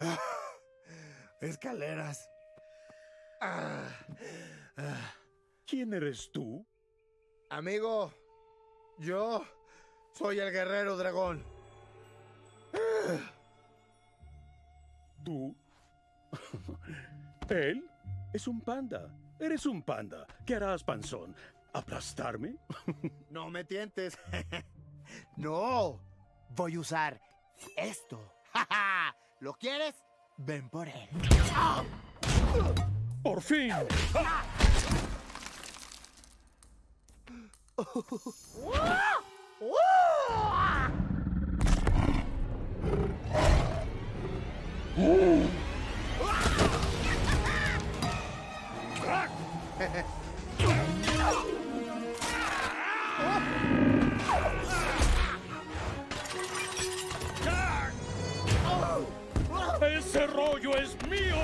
Escaleras. Ah, ah. ¿Quién eres tú? Amigo, yo soy el guerrero dragón. ¿Tú? Él es un panda. Eres un panda. ¿Qué harás, panzón? ¿Aplastarme? No me tientes. No, voy a usar esto. ¿Lo quieres? Ven por él. ¡Por fin! ¡Ese rollo es mío!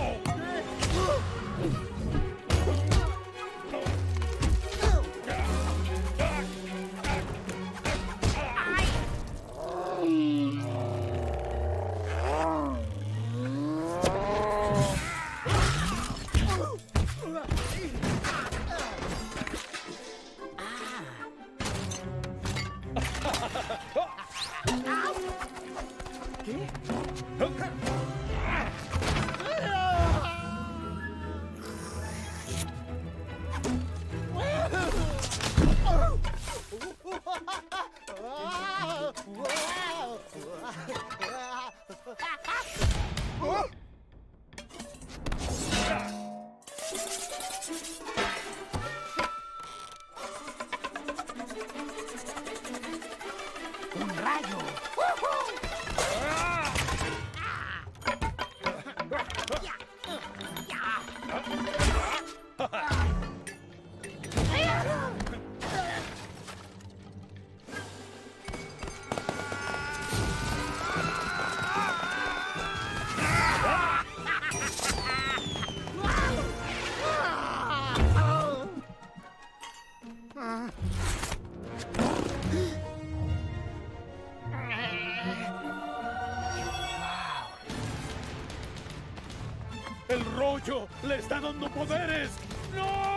¡Un rayo! ¡El rollo le está dando poderes! ¡No!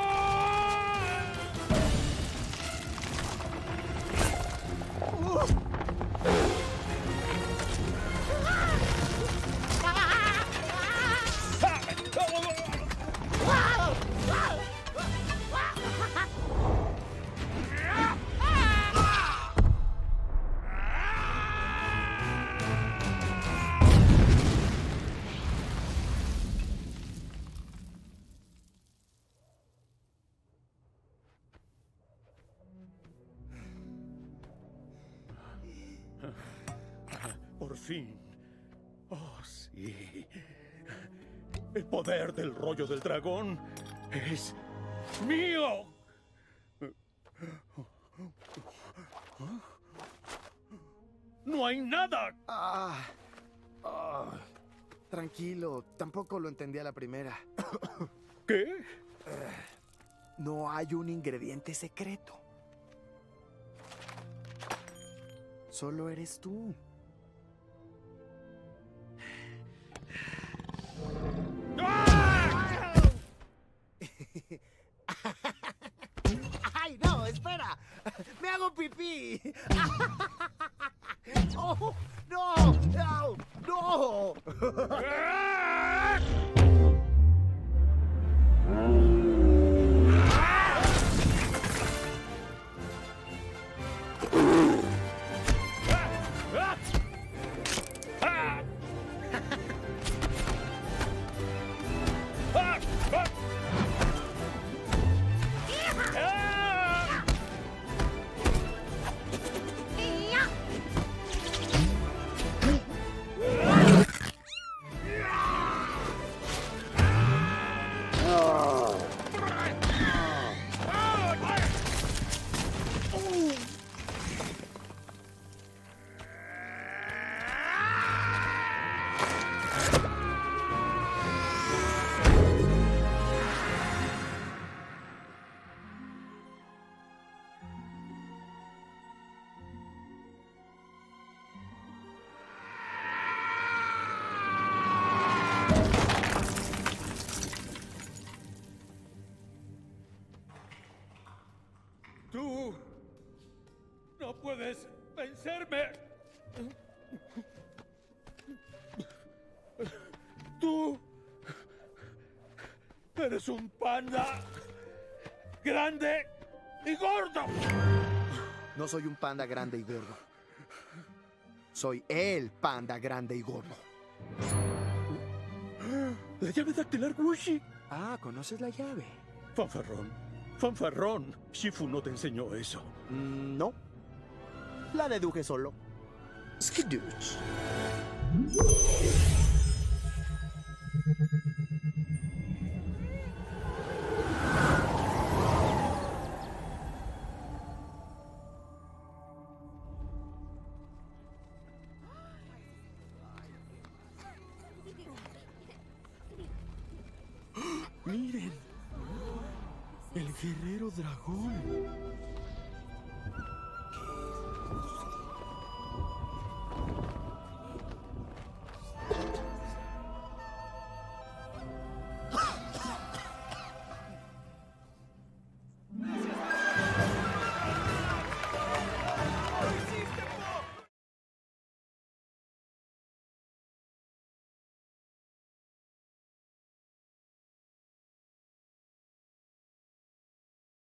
Fin. Oh, sí. El poder del rollo del dragón es mío. No hay nada. Ah, ah, tranquilo, tampoco lo entendí a la primera. ¿Qué? No hay un ingrediente secreto. Solo eres tú. ¡Me hago pipí! ¡Oh, obedecerme. Tú eres un panda grande y gordo. No soy un panda grande y gordo. Soy el panda grande y gordo. La llave dactilar Gucci. Ah, ¿conoces la llave? Fanfarrón. Fanfarrón. Shifu no te enseñó eso. Mm, no. La deduje solo. Skidooch. Miren. El guerrero dragón.